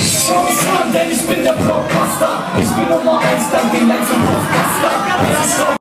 Chance an, denn ich bin der Blockbuster. Ich bin Nummer 1, dann die letzte Blockbuster.